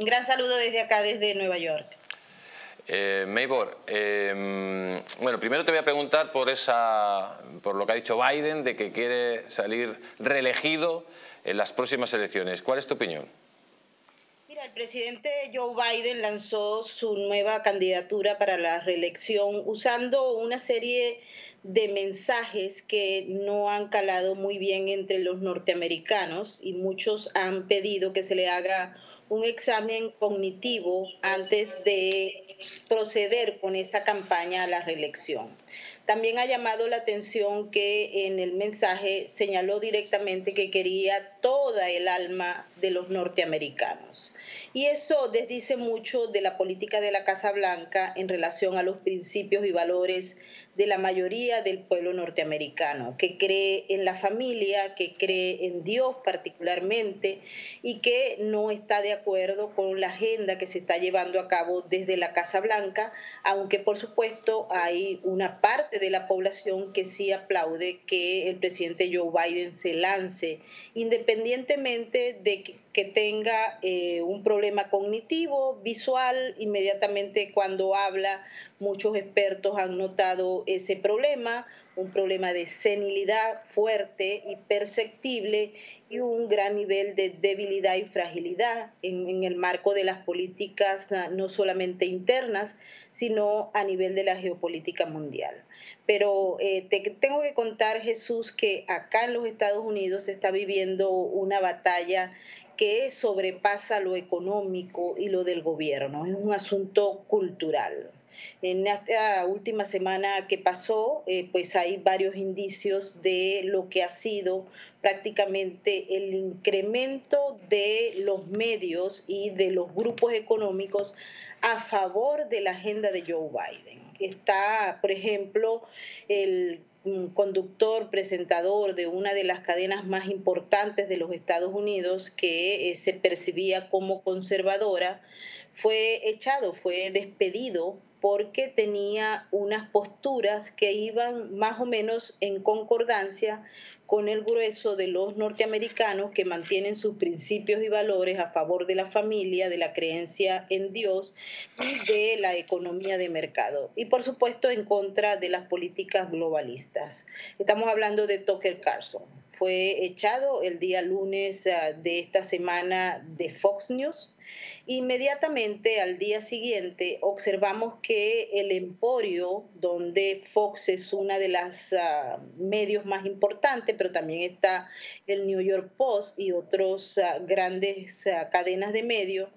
Un gran saludo desde acá, desde Nueva York. Eh, Maybor, em, bueno, primero te voy a preguntar por, esa, por lo que ha dicho Biden de que quiere salir reelegido en las próximas elecciones. ¿Cuál es tu opinión? Mira, el presidente Joe Biden lanzó su nueva candidatura para la reelección usando una serie de mensajes que no han calado muy bien entre los norteamericanos y muchos han pedido que se le haga un examen cognitivo antes de proceder con esa campaña a la reelección. También ha llamado la atención que en el mensaje señaló directamente que quería toda el alma de los norteamericanos. Y eso desdice mucho de la política de la Casa Blanca en relación a los principios y valores de la mayoría del pueblo norteamericano, que cree en la familia, que cree en Dios particularmente y que no está de acuerdo con la agenda que se está llevando a cabo desde la Casa Blanca, aunque por supuesto hay una parte de la población que sí aplaude que el presidente Joe Biden se lance, independientemente de que tenga eh, un problema cognitivo, visual, inmediatamente cuando habla, muchos expertos han notado ese problema, un problema de senilidad fuerte y perceptible y un gran nivel de debilidad y fragilidad en, en el marco de las políticas ah, no solamente internas, sino a nivel de la geopolítica mundial. Pero eh, te tengo que contar, Jesús, que acá en los Estados Unidos se está viviendo una batalla que sobrepasa lo económico y lo del gobierno, es un asunto cultural. En esta última semana que pasó, eh, pues hay varios indicios de lo que ha sido prácticamente el incremento de los medios y de los grupos económicos a favor de la agenda de Joe Biden. Está, por ejemplo, el conductor, presentador de una de las cadenas más importantes de los Estados Unidos que eh, se percibía como conservadora, fue echado, fue despedido porque tenía unas posturas que iban más o menos en concordancia con el grueso de los norteamericanos que mantienen sus principios y valores a favor de la familia, de la creencia en Dios y de la economía de mercado. Y por supuesto en contra de las políticas globalistas. Estamos hablando de Tucker Carlson. Fue echado el día lunes ah, de esta semana de Fox News. Inmediatamente al día siguiente observamos que el Emporio, donde Fox es una de las ah, medios más importantes, pero también está el New York Post y otras ah, grandes cadenas de medios,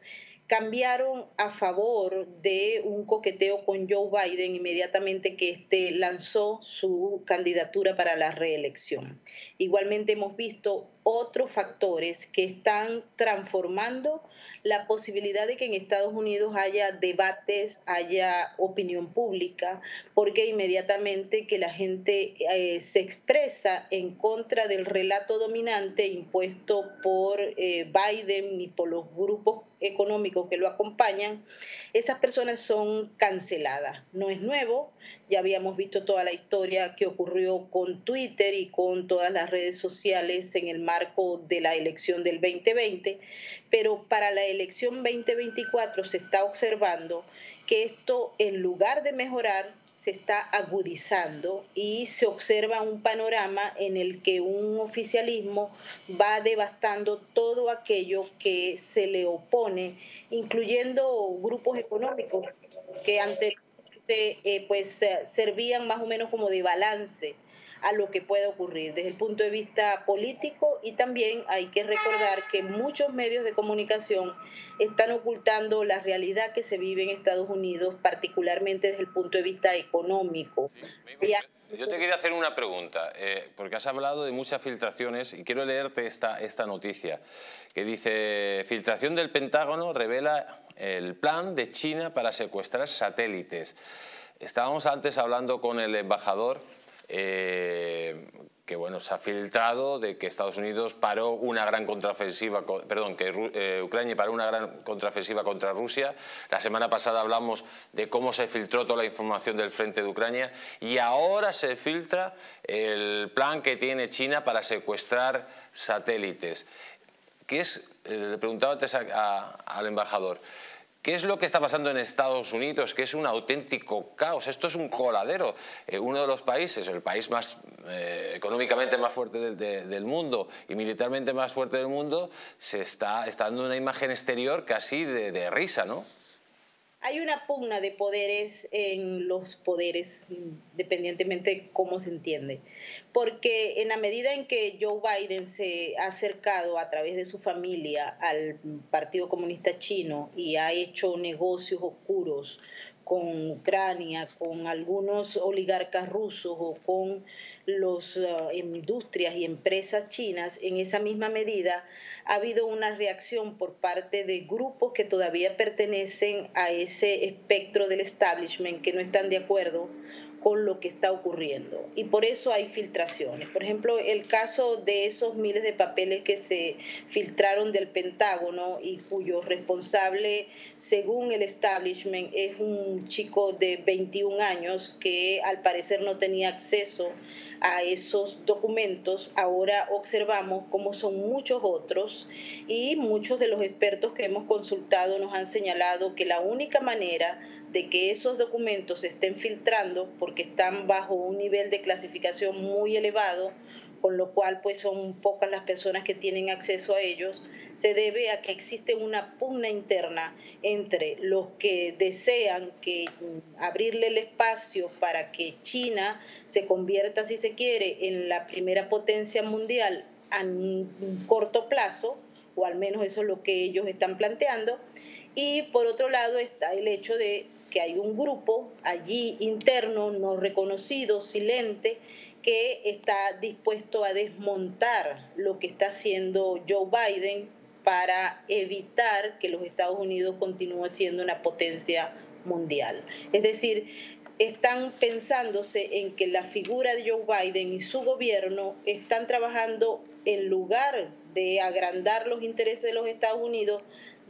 cambiaron a favor de un coqueteo con Joe Biden inmediatamente que éste lanzó su candidatura para la reelección. Igualmente hemos visto otros factores que están transformando la posibilidad de que en Estados Unidos haya debates, haya opinión pública, porque inmediatamente que la gente eh, se expresa en contra del relato dominante impuesto por eh, Biden y por los grupos económicos que lo acompañan, esas personas son canceladas. No es nuevo, ya habíamos visto toda la historia que ocurrió con Twitter y con todas las redes sociales en el marco de la elección del 2020, pero para la elección 2024 se está observando que esto, en lugar de mejorar, se está agudizando y se observa un panorama en el que un oficialismo va devastando todo aquello que se le opone, incluyendo grupos económicos que antes eh, pues servían más o menos como de balance a lo que puede ocurrir desde el punto de vista político y también hay que recordar que muchos medios de comunicación están ocultando la realidad que se vive en Estados Unidos, particularmente desde el punto de vista económico. yo te quería hacer una pregunta, eh, porque has hablado de muchas filtraciones y quiero leerte esta, esta noticia, que dice, filtración del Pentágono revela el plan de China para secuestrar satélites. Estábamos antes hablando con el embajador eh, que bueno, se ha filtrado de que Estados Unidos paró una gran contraofensiva, perdón, que eh, Ucrania paró una gran contraofensiva contra Rusia. La semana pasada hablamos de cómo se filtró toda la información del frente de Ucrania y ahora se filtra el plan que tiene China para secuestrar satélites. ¿qué es, eh, le preguntaba antes al embajador, ¿Qué es lo que está pasando en Estados Unidos? Que es un auténtico caos. Esto es un coladero. Eh, uno de los países, el país más eh, económicamente más fuerte del mundo y militarmente más fuerte del mundo, se está, dando una imagen exterior casi de, de risa, ¿no? Hay una pugna de poderes en los poderes, independientemente de cómo se entiende. Porque en la medida en que Joe Biden se ha acercado a través de su familia al Partido Comunista Chino y ha hecho negocios oscuros con Ucrania, con algunos oligarcas rusos o con las uh, industrias y empresas chinas, en esa misma medida ha habido una reacción por parte de grupos que todavía pertenecen a ese espectro del establishment que no están de acuerdo con lo que está ocurriendo. Y por eso hay filtraciones. Por ejemplo, el caso de esos miles de papeles que se filtraron del Pentágono y cuyo responsable, según el establishment, es un chico de 21 años que al parecer no tenía acceso a esos documentos, ahora observamos cómo son muchos otros y muchos de los expertos que hemos consultado nos han señalado que la única manera de que esos documentos se estén filtrando, porque están bajo un nivel de clasificación muy elevado, con lo cual pues son pocas las personas que tienen acceso a ellos, se debe a que existe una pugna interna entre los que desean que mm, abrirle el espacio para que China se convierta, si se quiere, en la primera potencia mundial a corto plazo, o al menos eso es lo que ellos están planteando, y por otro lado está el hecho de que hay un grupo allí interno, no reconocido, silente, que está dispuesto a desmontar lo que está haciendo Joe Biden para evitar que los Estados Unidos continúen siendo una potencia mundial. Es decir, están pensándose en que la figura de Joe Biden y su gobierno están trabajando en lugar de agrandar los intereses de los Estados Unidos,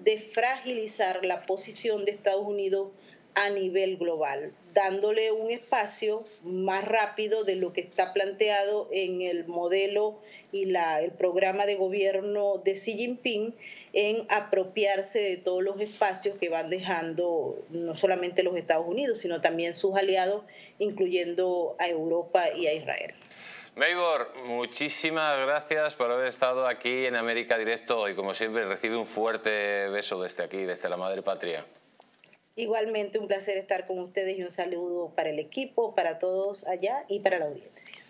de fragilizar la posición de Estados Unidos a nivel global, dándole un espacio más rápido de lo que está planteado en el modelo y la, el programa de gobierno de Xi Jinping en apropiarse de todos los espacios que van dejando no solamente los Estados Unidos, sino también sus aliados, incluyendo a Europa y a Israel. Maybor, muchísimas gracias por haber estado aquí en América Directo y como siempre recibe un fuerte beso desde aquí, desde la Madre Patria. Igualmente un placer estar con ustedes y un saludo para el equipo, para todos allá y para la audiencia.